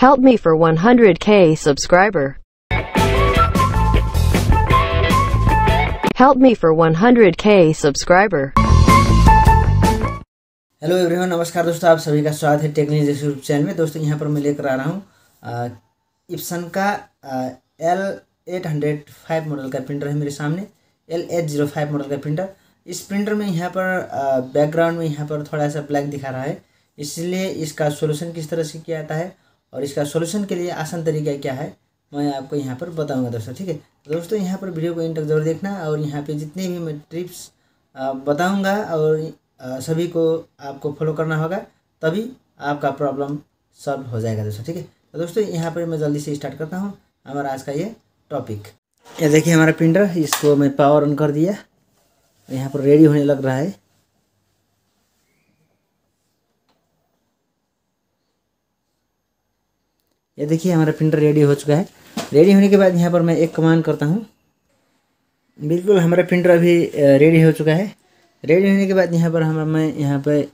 Help me for 100k subscriber. Help me for 100k subscriber. Hello everyone नमस्कार दोस्तों, आप सभी का स्वागत है टेक्निक यूट्यूब चैनल में दोस्तों, यहाँ पर मैं लेकर आ रहा हूँ इप्सन का L eight hundred five model का प्रिंटर है मेरे सामने L eight zero five model का प्रिंटर इस प्रिंटर में यहाँ पर बैकग्राउंड में यहाँ पर थोड़ा सा ब्लैक दिखा रहा है, इसलिए इसका सोल्यूशन किस तरह से किया जाता है और इसका सोल्यूशन के लिए आसान तरीका क्या है, मैं आपको यहाँ पर बताऊँगा दोस्तों, ठीक है? तो दोस्तों, यहाँ पर वीडियो को इन तक ज़रूर देखना और यहाँ पे जितने भी मैं ट्रिप्स बताऊँगा और सभी को आपको फॉलो करना होगा, तभी आपका प्रॉब्लम सॉल्व हो जाएगा दोस्तों, ठीक है? तो दोस्तों, यहाँ पर मैं जल्दी से स्टार्ट करता हूँ, हमारा आज का ये टॉपिक ये देखिए हमारा प्रिंटर इसको मैं पावर ऑन कर दिया, यहाँ पर रेडी होने लग रहा है। ये देखिए, हमारा प्रिंटर रेडी हो चुका है। रेडी होने के बाद यहाँ पर मैं एक कमांड करता हूँ। बिल्कुल, हमारा प्रिंटर अभी रेडी हो चुका है। रेडी होने के बाद यहाँ पर हम, मैं यहाँ पर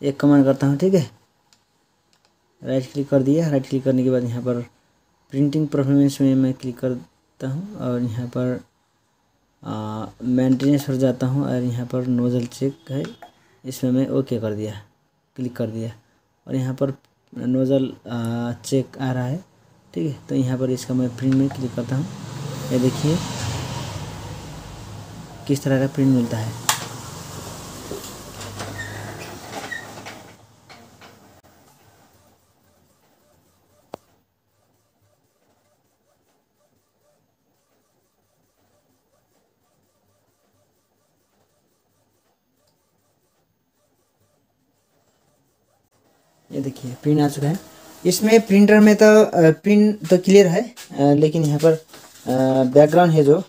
एक कमांड करता हूँ, ठीक है? राइट क्लिक कर दिया। राइट क्लिक करने के बाद यहाँ पर प्रिंटिंग परफॉर्मेंस में मैं क्लिक करता हूँ और यहाँ पर मेंटेनेंस पर जाता हूँ और यहाँ पर नोज़ल चेक है। इसमें मैं ओके कर दिया, क्लिक कर दिया। और यहाँ पर नोज़ल चेक आ रहा है, ठीक है? तो यहाँ पर इसका मैं प्रिंट में क्लिक करता हूँ। ये देखिए, किस तरह का प्रिंट मिलता है। ये देखिए प्रिंट आ चुका है। इसमें प्रिंटर में तो प्रिंट तो क्लियर है लेकिन यहाँ पर बैकग्राउंड है जो,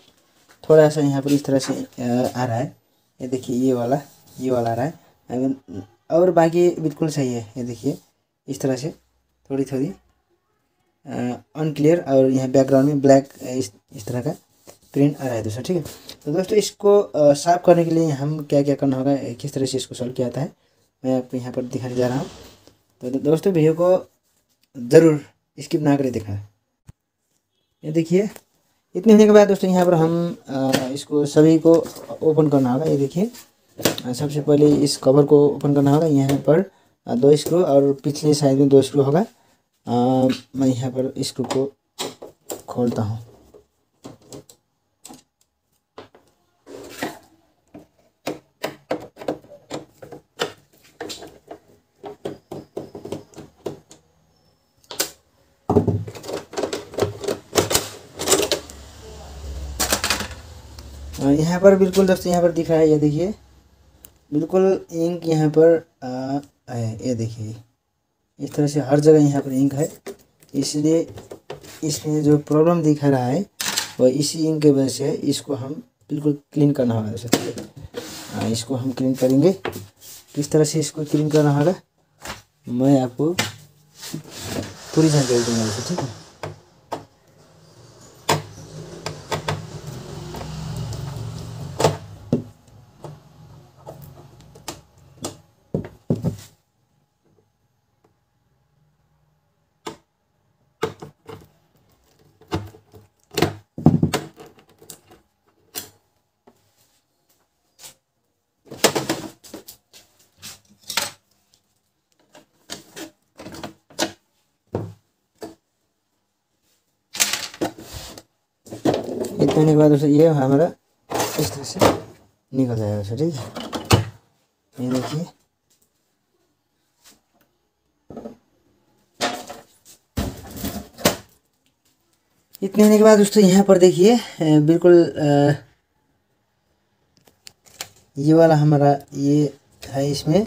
थोड़ा सा यहाँ पर इस तरह से आ रहा है। ये देखिए, ये वाला ये वाला आ रहा है। और बाकी बिल्कुल सही है, ये देखिए, इस तरह से, थोड़ी थोड़ी अनक्लियर और यहाँ बैकग्राउंड में ब्लैक इस इस तरह का प्रिंट आ रहा है दोस्तों ठीक है? तो दोस्तों, इसको साफ़ करने के लिए हम क्या क्या करना होगा, किस तरह से इसको सॉल्व किया जाता है, मैं आपको यहाँ पर दिखाने जा रहा हूँ। तो दोस्तों वीडियो को ज़रूर स्किप ना करें देखना ये देखिए, इतने होने के बाद दोस्तों, यहाँ पर हम इसको सभी को ओपन करना होगा। ये देखिए सबसे पहले इस कवर को ओपन करना होगा। यहाँ पर दो स्क्रू और पिछले साइड में दो स्क्रू होगा। मैं यहाँ पर स्क्रू को खोलता हूँ। यहाँ पर बिल्कुल दोस्तों, यहाँ पर दिख रहा है, ये देखिए। बिल्कुल इंक यहाँ पर है, ये देखिए। इस तरह से हर जगह यहाँ पर इंक है। इसलिए इसमें जो प्रॉब्लम दिखा रहा है, वो इसी इंक की वजह से है इसको हम बिल्कुल क्लीन करना होगा, जैसे इसको हम क्लीन करेंगे। किस तरह से इसको क्लीन करना होगा, मैं आपको पूरी जानकारी दूँगा वैसे ठीक है? होने के बाद दोस्तों ये हमारा इस तरह से निकल जाएगा दोस्तों ठीक है? ये देखिए। इतने होने के बाद दोस्तों यहाँ पर देखिए बिल्कुल ये वाला हमारा ये है, इसमें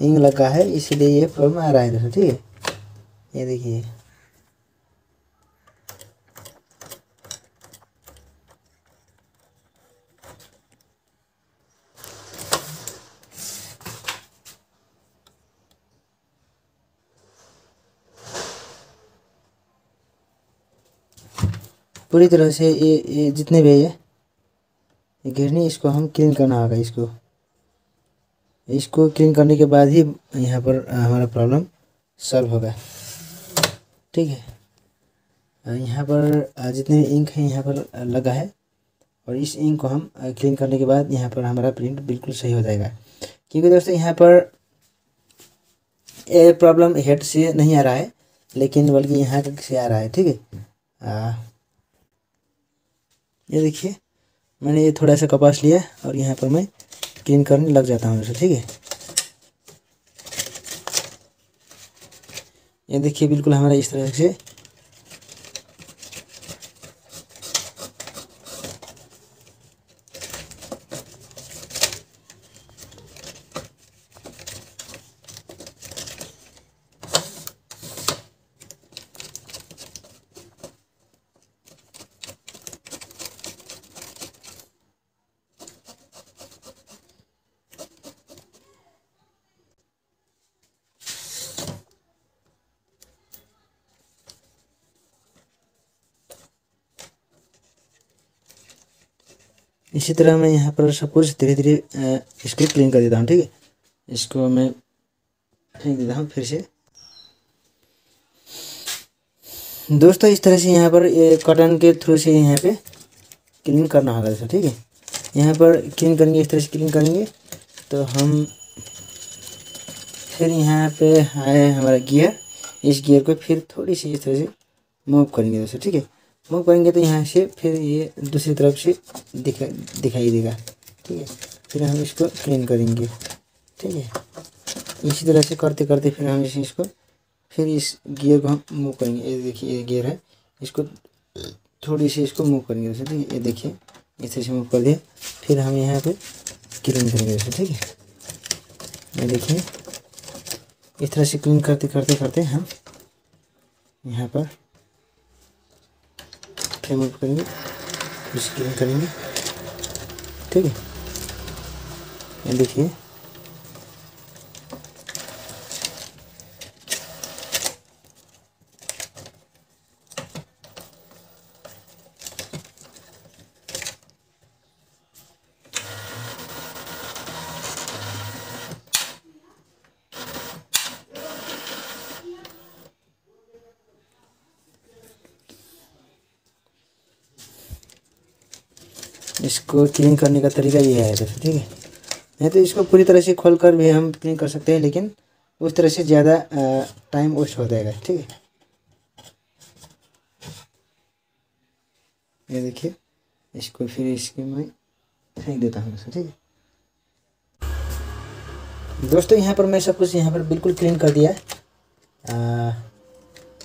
इंग लगा है, इसीलिए ये प्रॉब्लम आ रहा है दोस्तों ठीक है? ये देखिए। पूरी तरह से ये ये जितने भी है, ये घिरनी इसको हम क्लीन करना होगा इसको। इसको क्लीन करने के बाद ही यहाँ पर हमारा प्रॉब्लम सॉल्व होगा ठीक है? यहाँ पर जितने इंक हैं, यहाँ पर लगा है। और इस इंक को हम क्लीन करने के बाद यहाँ पर हमारा प्रिंट बिल्कुल सही हो जाएगा। क्योंकि दोस्तों, यहाँ पर ये प्रॉब्लम हेड से नहीं आ रहा है, लेकिन बल्कि यहाँ से आ रहा है। ठीक है? ये देखिए, मैंने ये थोड़ा सा कपास लिया और यहाँ पर मैं क्लीन करने लग जाता हूँ इसे, ठीक है? ये देखिए, बिल्कुल हमारा इस तरह से इसी तरह मैं यहाँ पर सब कुछ धीरे धीरे इसको क्लीन कर देता हूँ, ठीक है? इसको मैं फेंक देता हूँ फिर से। दोस्तों, इस तरह से यहाँ पर, ये कॉटन के थ्रू से यहाँ पे क्लीन करना होगा दोस्तों, ठीक है? यहाँ पर क्लीन करेंगे, इस तरह से क्लीन करेंगे तो हम फिर यहाँ पे है हमारा गियर इस गियर को फिर थोड़ी सी इस तरह से मूव करेंगे दोस्तों, ठीक है? मूव करेंगे तो यहाँ से फिर ये दूसरी तरफ़ से दिखा दिखाई देगा। ठीक है? फिर हम इसको क्लीन करेंगे। ठीक है? इसी तरह से करते करते फिर हम इसे इसको फिर इस गियर को हम मूव करेंगे। ये देखिए, ये गियर है। इसको थोड़ी सी इसको मूव करेंगे जैसे ठीक है? ये देखिए, इस तरह से मूव कर दिया। फिर हम यहाँ पे क्लीन करेंगे जैसे ठीक है? ये देखिए, इस तरह से क्लीन करते करते करते हम यहाँ पर फिर मूव करेंगे फिर करेंगे ठीक है? ये देखिए। इसको क्लीन करने का तरीका ये है दोस्तों ठीक है। नहीं तो इसको पूरी तरह से खोल कर भी हम क्लीन कर सकते हैं, लेकिन उस तरह से ज़्यादा टाइम वेस्ट हो जाएगा, ठीक है। ये देखिए, इसको फिर इसके मैं फेंक देता हूँ दोस्तों ठीक है। दोस्तों, यहाँ पर मैं सब कुछ यहाँ पर बिल्कुल क्लीन कर दिया। है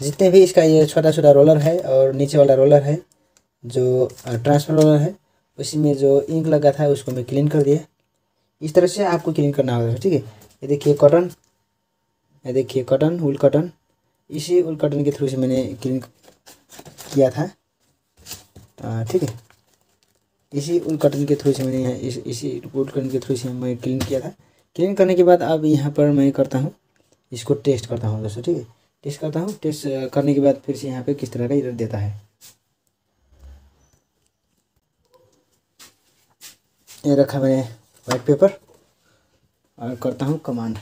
जितने भी इसका ये छोटा छोटा रोलर है और नीचे वाला रोलर है, जो ट्रांसफ़र रोलर है उसी में जो इंक लगा था उसको मैं क्लीन कर दिया। इस तरह से आपको क्लीन करना होगा ठीक है? ये देखिए कॉटन ये देखिए कॉटन वुल कॉटन इसी वुल कॉटन के थ्रू से मैंने क्लीन किया था। ठीक है? इसी वुल कॉटन के थ्रू से मैंने यहाँ इस, इसी वुल कॉटन के थ्रू से मैं क्लीन किया था। क्लीन करने के बाद अब यहाँ पर मैं करता हूँ इसको टेस्ट करता हूँ दोस्तों ठीक है? टेस्ट करता हूँ टेस्ट करने के बाद फिर से यहाँ पे किस तरह का इधर देता है। ये रखा मैंने वाइट पेपर और करता हूँ कमांड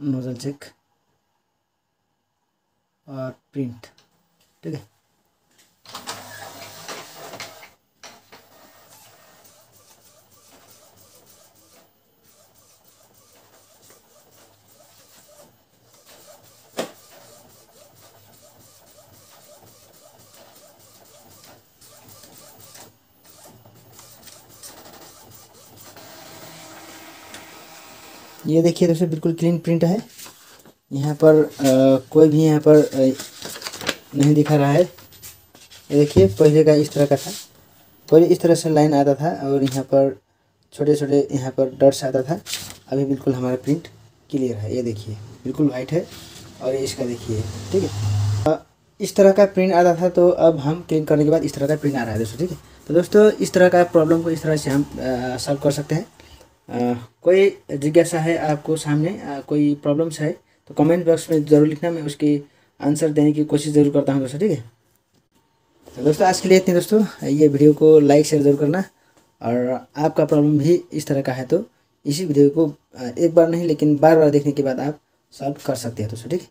नोजल चेक और प्रिंट ठीक है? ये देखिए दोस्तों बिल्कुल क्लीन प्रिंट है। यहाँ पर आ, कोई भी यहाँ पर आ, नहीं दिखा रहा है। ये देखिए पहले का इस तरह का था। पहले इस तरह से लाइन आता था और यहाँ पर छोटे छोटे यहाँ पर डट्स आता था। अभी बिल्कुल हमारा प्रिंट क्लियर है। ये देखिए बिल्कुल वाइट है और ये इसका देखिए ठीक है। इस तरह का प्रिंट आता था तो अब हम क्लीन करने के बाद इस तरह का प्रिंट आ रहा है दोस्तों ठीक है। तो दोस्तों इस तरह का प्रॉब्लम को इस तरह से हम सॉल्व कर सकते हैं। कोई जिज्ञासा है आपको सामने आ, कोई प्रॉब्लम्स है तो कमेंट बॉक्स में ज़रूर लिखना मैं उसकी आंसर देने की कोशिश ज़रूर करता हूँ दोस्तों ठीक है? तो दोस्तों आज के लिए इतने दोस्तों ये वीडियो को लाइक शेयर ज़रूर करना और आपका प्रॉब्लम भी इस तरह का है तो इसी वीडियो को एक बार नहीं लेकिन बार बार देखने के बाद आप सॉल्व कर सकते हैं दोस्तों ठीक है?